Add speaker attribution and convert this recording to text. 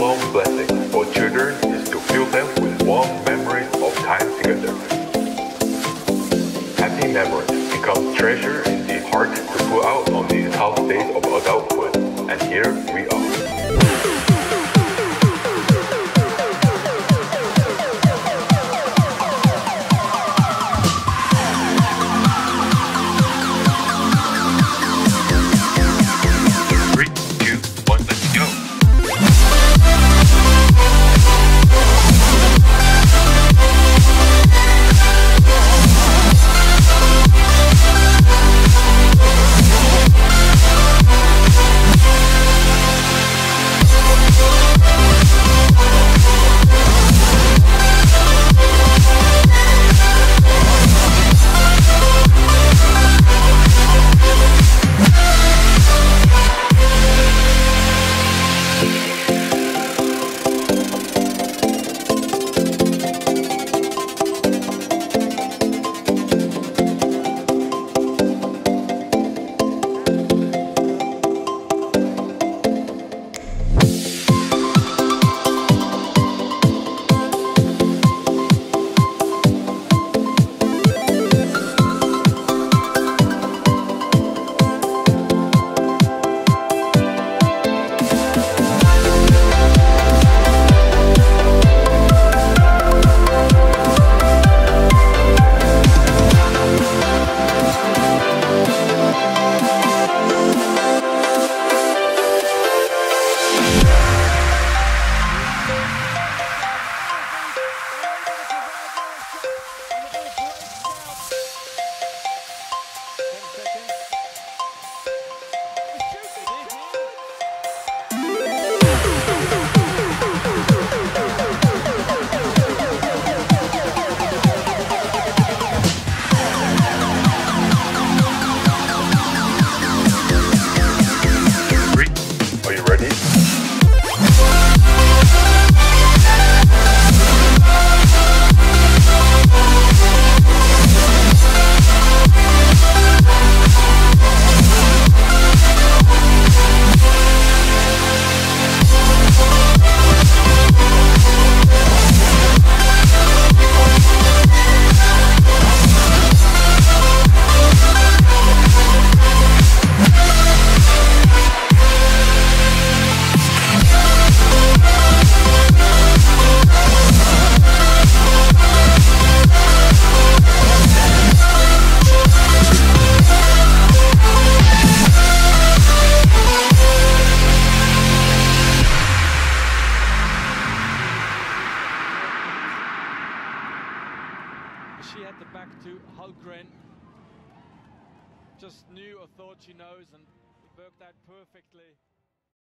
Speaker 1: lifelong blessing for children is to fill them with warm memories of time together. Happy memories become treasure in the heart to pull out on the tough days of adulthood. And here we
Speaker 2: Back to Hulgren. Just knew or thought she knows and it worked out perfectly.